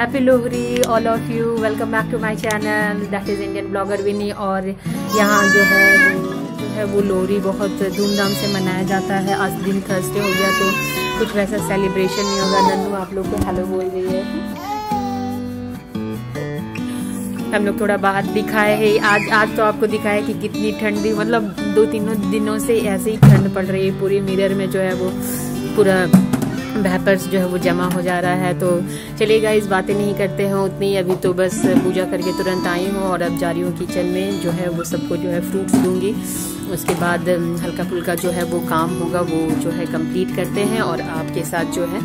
Happy Lohri all of you welcome back to my channel that is Indian blogger Vini और यहाँ जो है जो है वो लोहरी बहुत धूमधाम से मनाया जाता है। आज दिन थर्सडे हो गया तो कुछ वैसा सेलिब्रेशन नहीं होगा। नन्नू, आप लोग को हेलो बोल रही है। हम लोग थोड़ा बाहर दिखाए है। आज आज तो आपको दिखाया कि कितनी ठंडी मतलब दो तीनों दिनों से ऐसे ही ठंड पड़ रही है। पूरी मिरर में जो है वो पूरा वेपर्स जो है वो जमा हो जा रहा है। तो चलिएगा इस बातें नहीं करते हैं उतनी। अभी तो बस पूजा करके तुरंत आई हूँ और अब जा रही हूँ किचन में। जो है वो सबको जो है फ्रूट्स दूँगी। उसके बाद हल्का फुल्का जो है वो काम होगा वो जो है कंप्लीट करते हैं और आपके साथ जो है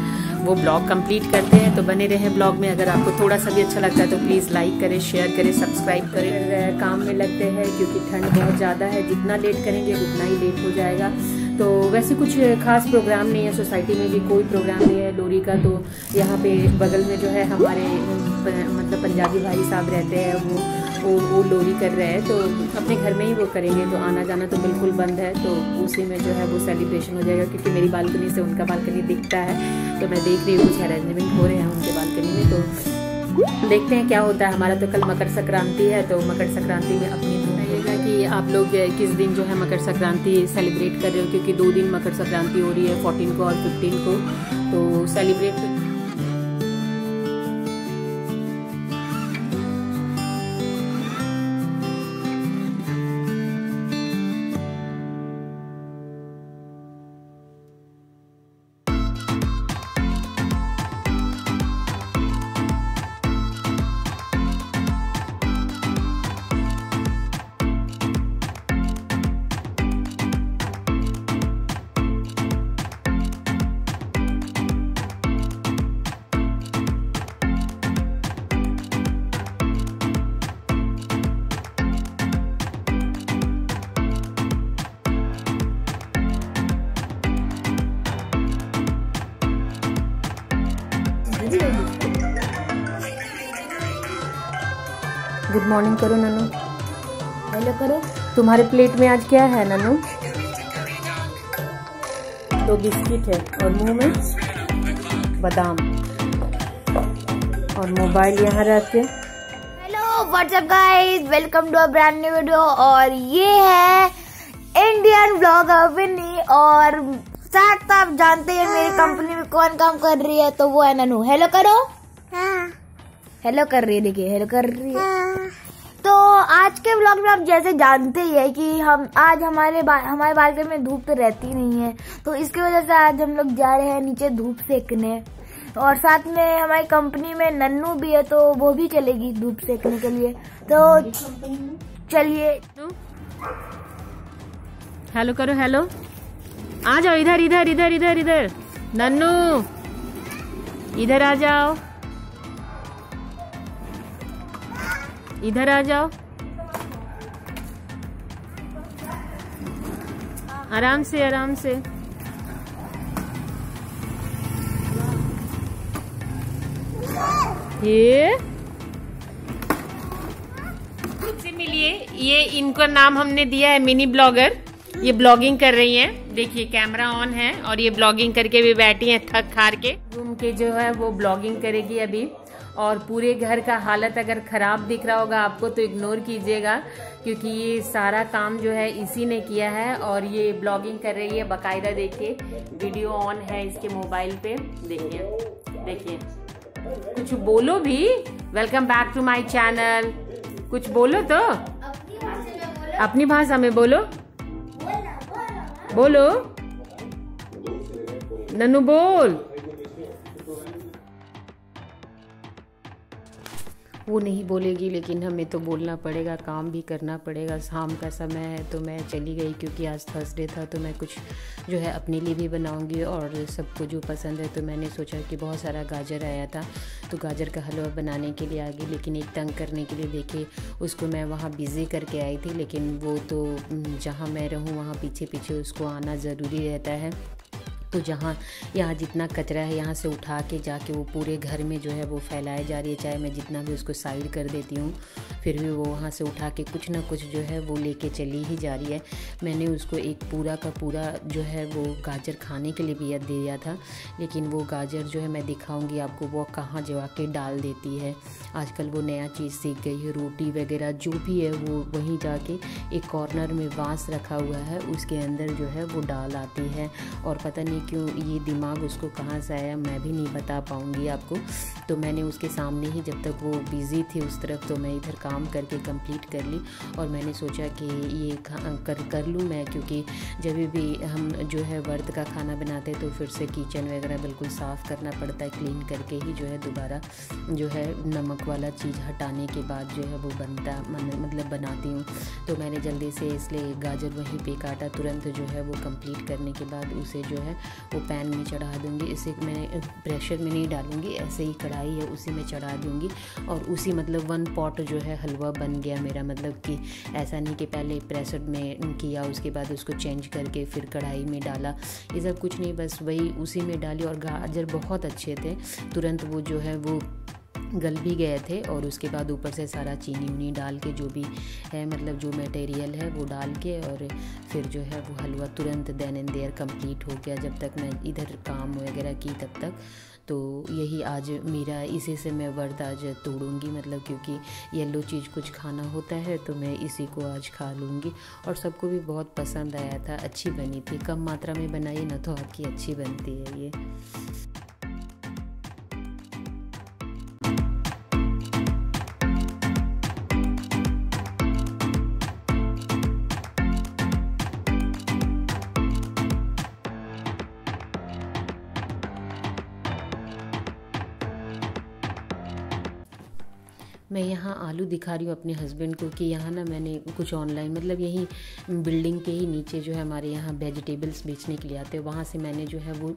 वो ब्लॉग कंप्लीट करते हैं। तो बने रहें ब्लॉग में। अगर आपको थोड़ा सा भी अच्छा लगता है तो प्लीज़ लाइक करें शेयर करें सब्सक्राइब करें। काम में लगते हैं क्योंकि ठंड बहुत ज़्यादा है। जितना लेट करेंगे, उतना ही लेट हो जाएगा। तो वैसे कुछ खास प्रोग्राम नहीं है सोसाइटी में भी कोई प्रोग्राम नहीं है लोरी का तो यहाँ पे बगल में जो है हमारे मतलब पंजाबी भाई साहब रहते हैं, वो वो वो लोरी कर रहे हैं तो अपने घर में ही वो करेंगे तो आना जाना तो बिल्कुल बंद है तो उसी में जो है वो सेलिब्रेशन हो जाएगा, क्योंकि मेरी बालकनी से उनका बालकनी दिखता है तो मैं देख रही हूँ कुछ अरेंजमेंट हो रहे हैं उनके बालकनी में तो देखते हैं क्या होता है, हमारा तो कल मकर संक्रांति है तो मकर संक्रांति में अपनी आप लोग किस दिन जो है मकर संक्रांति सेलिब्रेट कर रहे हो? क्योंकि दो दिन मकर संक्रांति हो रही है फोर्टीन को और फिफ्टीन को। तो सेलिब्रेट गुड मॉर्निंग करो ननू। हेलो करो। तुम्हारे प्लेट में आज क्या है ननू? दो बिस्किट है और मुँह में बादाम। और मोबाइल यहाँ रख के hello what's up guys welcome to a brand new video और ये है इंडियन ब्लॉगर विनी और साथ आप जानते हैं मेरी कंपनी में कौन काम कर रही है तो वो है ननू। हेलो करो। हेलो कर रही है देखिए हेलो कर रही है। तो आज के ब्लॉग में आप जैसे जानते ही है कि हम आज हमारे बा, हमारे बालकनी में धूप तो रहती नहीं है। तो इसकी वजह से आज हम लोग जा रहे हैं नीचे धूप सेकने और साथ में हमारी कंपनी में नन्नू भी है तो वो भी चलेगी धूप सेकने के लिए। तो चलिए। हेलो करो हेलो आ जाओ इधर इधर इधर इधर इधर। नन्नू इधर आ जाओ। इधर आ जाओ। आराम से आराम से। ये? से मिलिए। ये इनका नाम हमने दिया है मिनी ब्लॉगर। ये ब्लॉगिंग कर रही हैं। देखिए कैमरा ऑन है और ये ब्लॉगिंग करके भी बैठी हैं थक खार के। घूम के जो है वो ब्लॉगिंग करेगी अभी। और पूरे घर का हालत अगर ख़राब दिख रहा होगा, आपको तो इग्नोर कीजिएगा, क्योंकि ये सारा काम जो है इसी ने किया है और ये ब्लॉगिंग कर रही है, बकायदा देखिए वीडियो ऑन है इसके मोबाइल पे, देखिए देखिए। कुछ बोलो भी welcome back to my channel कुछ बोलो तो। अपनी भाषा में बोलो। बोलो। नन्नू बोल। वो नहीं बोलेगी, लेकिन हमें तो बोलना पड़ेगा, काम भी करना पड़ेगा। शाम का समय है तो मैं चली गई, क्योंकि आज थर्सडे था तो मैं कुछ जो है अपने लिए भी बनाऊँगी और सबको जो पसंद है तो मैंने सोचा कि बहुत सारा गाजर आया था तो गाजर का हलवा बनाने के लिए आ गई लेकिन एक तंग करने के लिए देखिए उसको मैं वहाँ बिज़ी करके आई थी, लेकिन वो तो जहाँ मैं रहूँ, वहाँ पीछे पीछे उसको आना ज़रूरी रहता है। तो जहाँ यहाँ जितना कचरा है यहाँ से उठा के जाके वो पूरे घर में जो है वो फैलाया जा रही है, चाहे मैं जितना भी उसको साइड कर देती हूँ, फिर भी वो वहाँ से उठा के कुछ ना कुछ जो है वो लेके चली ही जा रही है। मैंने उसको एक पूरा का पूरा जो है वो गाजर खाने के लिए भी दे दिया था, लेकिन वो गाजर जो है मैं दिखाऊँगी आपको वो कहाँ जवा के डाल देती है। आजकल वो नया चीज़ सीख गई है, रोटी वगैरह जो भी है वो वहीं जाके एक कॉर्नर में बाँस रखा हुआ है, उसके अंदर जो है वो डाल आती है और पता नहीं क्यों ये दिमाग उसको कहाँ से आया, मैं भी नहीं बता पाऊँगी आपको। तो मैंने उसके सामने ही जब तक वो बिज़ी थी उस तरफ़ तो मैं इधर काम करके कंप्लीट कर ली और मैंने सोचा कि ये कर कर लूँ मैं क्योंकि जब भी हम जो है वर्त का खाना बनाते तो फिर से किचन वगैरह बिल्कुल साफ़ करना पड़ता है क्लीन करके ही जो है दोबारा जो है नमक वाला चीज़ हटाने के बाद जो है वो बनता मतलब बनाती हूँ। तो मैंने जल्दी से इसलिए गाजर वहीं पे काटा, तुरंत जो है वो कंप्लीट करने के बाद उसे जो है वो पैन में चढ़ा दूँगी, इसे मैं प्रेशर में नहीं डालूँगी, ऐसे ही कढ़ाई है, उसी में चढ़ा दूँगी। और उसी मतलब वन पॉट जो है हलवा बन गया मेरा मतलब कि ऐसा नहीं कि पहले प्रेशर में किया, उसके बाद उसको चेंज करके फिर कढ़ाई में डाला। ये सब कुछ नहीं, बस वही उसी में डाली और गाजर बहुत अच्छे थे, तुरंत वो जो है वो गल भी गए थे और उसके बाद ऊपर से सारा चीनी उनी डाल के जो भी है मतलब जो मटेरियल है वो डाल के और फिर जो है वो हलवा तुरंत देन एंड देयर कंप्लीट हो गया जब तक मैं इधर काम वगैरह की तब तक। तो यही आज मेरा, इसी से मैं वर्त आज तोड़ूँगी मतलब क्योंकि येलो चीज़ कुछ खाना होता है तो मैं इसी को आज खा लूँगी। और सबको भी बहुत पसंद आया था, अच्छी बनी थी, कम मात्रा में बनाई ना तो आपकी अच्छी बनती है ये। मैं यहाँ आलू दिखा रही हूँ अपने हस्बैंड को कि यहाँ ना मैंने कुछ ऑनलाइन मतलब यही बिल्डिंग के ही नीचे जो है हमारे यहाँ वेजिटेबल्स बेचने के लिए आते हैं। वहाँ से मैंने जो है वो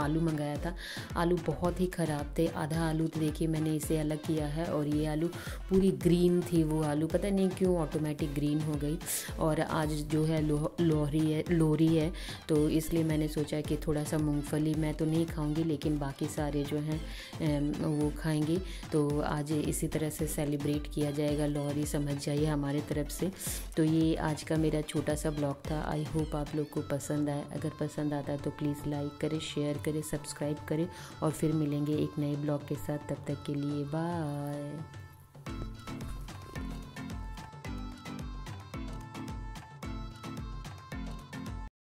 आलू मंगाया था। आलू बहुत ही ख़राब थे। आधा आलू तो देखिए मैंने इसे अलग किया है और ये आलू पूरी ग्रीन थी वो आलू। पता नहीं क्यों ऑटोमेटिक ग्रीन हो गई। और आज जो है लोहरी है लोहरी है। तो इसलिए मैंने सोचा कि थोड़ा सा मूँगफली मैं तो नहीं खाऊँगी, लेकिन बाकी सारे जो हैं वो खाएँगे। तो आज इसी तरह से सेलिब्रेट किया जाएगा, लोहरी समझ जाइए हमारे तरफ़ से। तो ये आज का मेरा छोटा सा ब्लॉग था। आई होप आप लोग को पसंद आए। अगर पसंद आता है तो प्लीज़ लाइक करें शेयर करें सब्सक्राइब करें और फिर मिलेंगे एक नए ब्लॉग के साथ। तब तक के लिए बाय